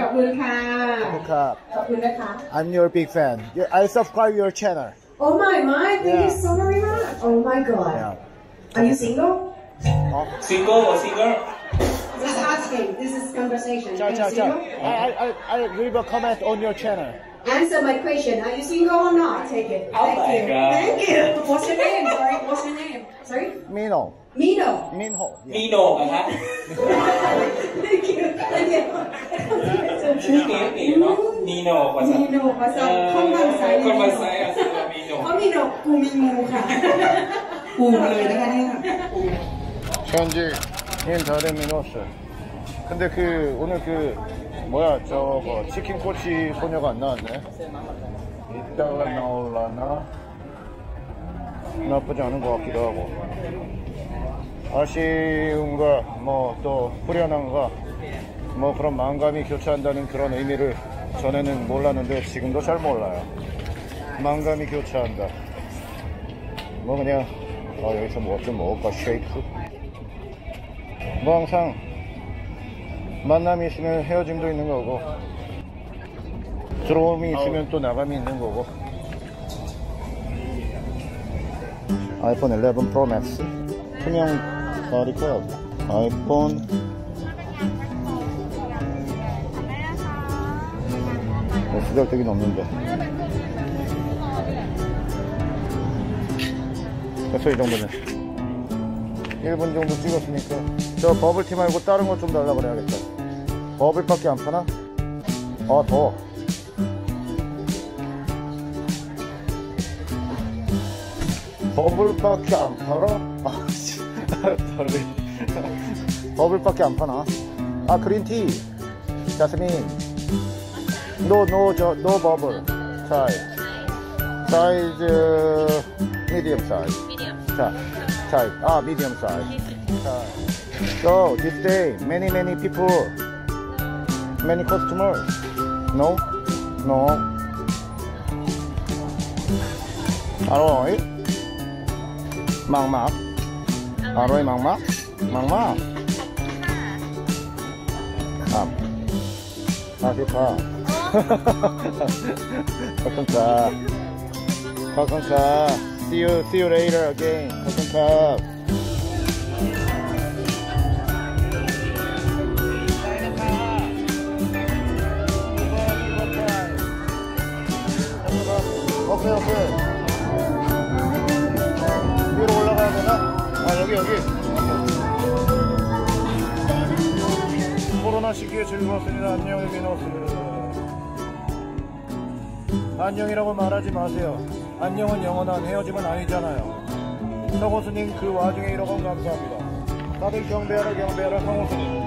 ขอบคุณค่ะ Cup. ขอบคุณนะคะ I'm your big fan. I subscribe your channel. Oh my my thank you so very much. Oh my god. Are you single? Single or single? Just asking. This is conversation. Are Ciao, you ciao, ciao. single? I, I, I, leave a comment on your channel. Answer my question. Are you single or not? Take it. Oh thank you. Thank you. What's your name? Sorry. What's your name? Sorry? Mino. Mino. Minho. Mino, uh-huh. 니노 니노 와서 아, 아, 니노 와서 컴만 사이 컴만 사이 니노 컴 니노. 꾸미무 가 꾸물을 내가 내가 현지 인터넷 미노스 근데 그 오늘 그 뭐야 저거 치킨 꼬치 소녀가 안 나왔네. 이따가 나올라나? 나쁘지 않은 것 같기도 하고. 아쉬움과 뭐 또 후련함과 뭐 그런 만감이 교차한다는 그런 의미를 전에는 몰랐는데 지금도 잘 몰라요. 만감이 교차한다. 뭐 그냥 아 여기서 뭐 좀 먹을까 쉐이크 뭐 항상 만남이 있으면 헤어짐도 있는 거고 들어옴이 있으면 또 나감이 있는 거고 아이폰 11 프로 맥스 투명 바리클 아이폰 어, 수작되긴 없는데 됐어 이 정도면 1분 정도 찍었으니까 저 버블티 말고 다른 거좀 달라 그래야겠다 버블밖에 안 파나? 아더 버블밖에 안 팔아? 아 씨. 다르네 버블밖에 안 파나? 아 그린티 자스민 노노저노 버블 사이즈 사이즈 미디엄 사이즈 자, 자, 아, medium size. 자, so this day, many many people, many customers. No, no. Aroy, mang mak. Aroy mang mak, mang mak. Ah, masih pa. Kakanka, kakanka. See you, see you later again. Kakanka. 오케이 오케이 위로 올라가야 되나? 아 여기 여기 코로나 시기에 즐거웠습니다 안녕히 미노스 안녕이라고 말하지 마세요. 안녕은 영원한 헤어짐은 아니잖아요. 성호수님 그 와중에 1억 원 감사합니다. 다들 경배하라 경배하라 성호수님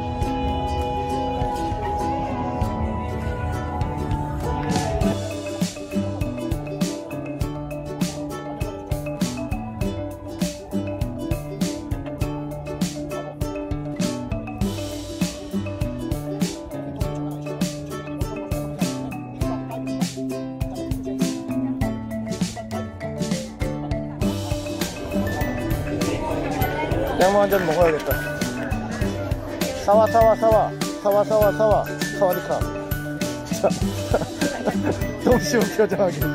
양모 한잔 먹어야겠다. 사와 사와 사와 사와 사와 사와 사와디카. 너무 쉬운 표정하게. 씨.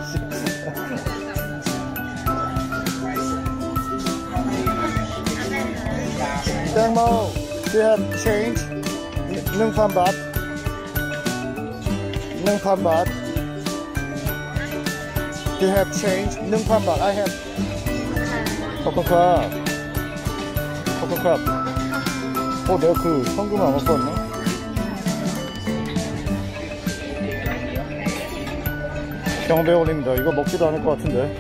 땡모, do you have change? 능판밭. 능판밭. Do you have change? 능판밭. I have. 코코카. 커플컵. 어 내가 그 현금을 안 갖고 왔네. 경배 올립니다. 이거 먹지도 않을 것 같은데.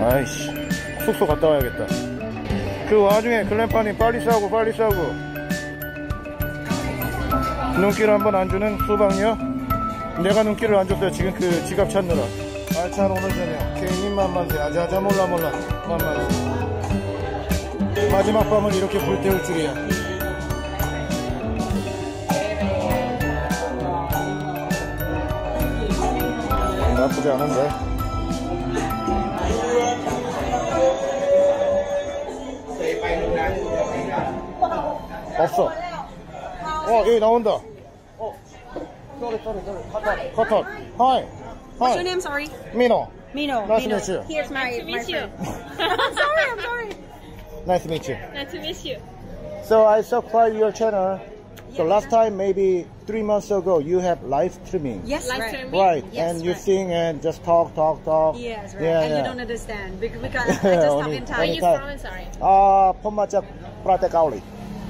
아이씨 숙소 갔다 와야겠다. 그 와중에 글램파님 빨리 싸고 빨리 싸고. 눈길 한번 안 주는 수박이요 내가 눈길을 안 줬어요. 지금 그 지갑 찾느라. 알찬 오늘 저녁. 괜히 만만세 아자아자 몰라 몰라. 만만세 마지막 밤을 이렇게 불태울 줄이야. 나쁘지 않은데. 왔어. 어, 여기 나온다. 어, 쏘리, 쏘리, 쏘리. 커터, 커터. Hi. What's your Hi. name? Sorry. Mino. Mino. Nice to Mino. meet you. Here's my, Nice to my meet you. friend. I'm sorry. I'm sorry. Nice to meet you. Nice to meet you. So I subscribe your channel. So last time, maybe three months ago, you have live streaming. Yes, Live right. streaming. Right, Yes, and you right. sing and just talk, talk, talk. Yes, right. Yeah, and yeah. you don't understand because, because I just talk Only- in Where are Thai. you Thai. from? I'm sorry. อ่าผมมาจากประเทศเกาหลี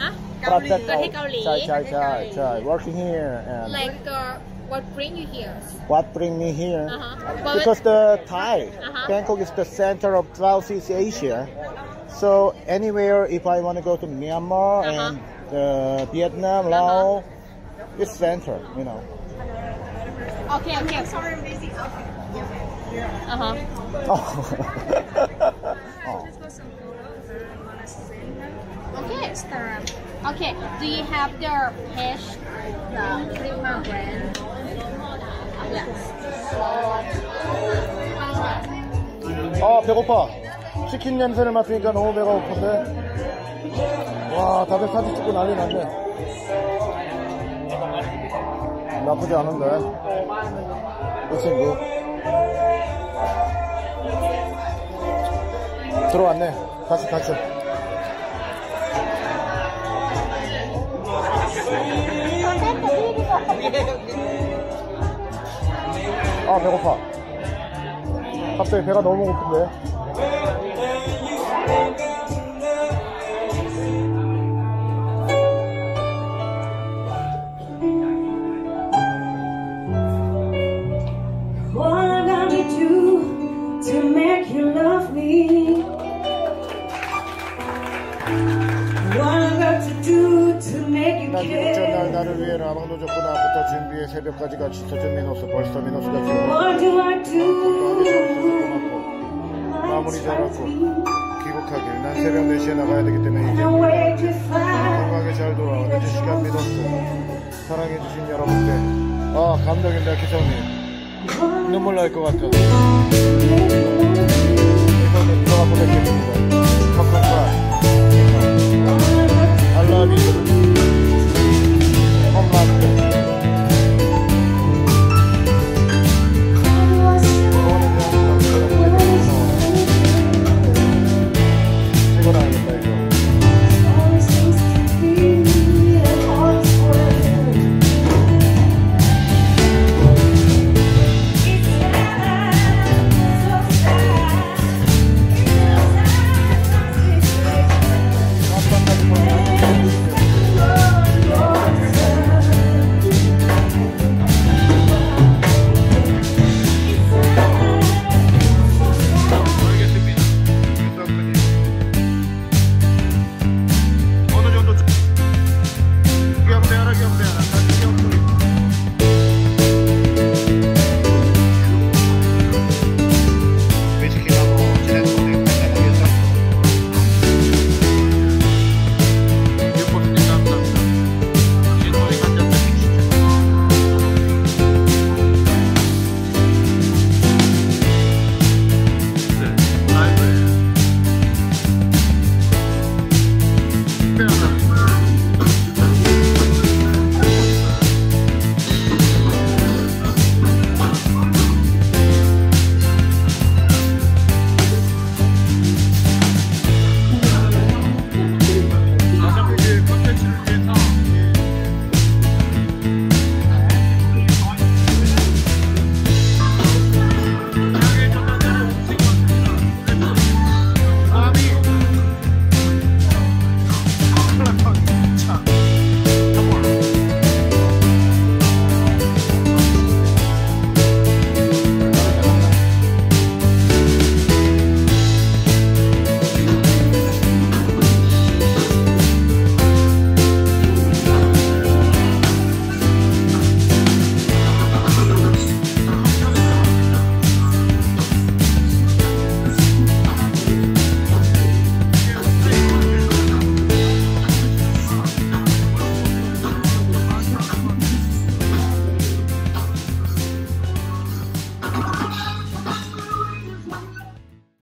Huh? ประเทศ ประเทศเกาหลี ใช่ใช่ใช่ใช่ working here and Like, uh, what bring you here? what bring me here Uh-huh. But- because the Thai Uh-huh. Bangkok is the center of Southeast Asia so anywhere if I want to go to Myanmar Uh-huh. and uh, Vietnam Laos it's center you know Okay, okay. Sorry, I'm busy. Uh huh. oh. Okay. Okay. Do you have their page, the Prima brand? Yes. 아 배고파 치킨 냄새를 맡으니까 너무 배가 고픈데? 와 다들 사진 찍고 난리 났네. 나쁘지 않은데? 이 친구. 들어왔네. 같이 같이 아 배고파. 갑자기 배가 너무 고픈데 What I gotta do to make you love me? What I got to do to make you 난 일곱째 날 care? 나를 위해 라방도 줬구나 부터 준비해 새벽까지 같이 있어준 미노스 벌써 미노스가 do? 마무리 잘하고 거룩하게 난 새벽 4시에 나가야 되기 때문에 이제 건강하게 잘 돌아오는 제 시간 믿었고 사랑해주신 여러분께. 아 감동입니다 기성님. 눈물 날 것 같아 이거는 이거 갖고 뵙겠습니다. 컵컵과 I love you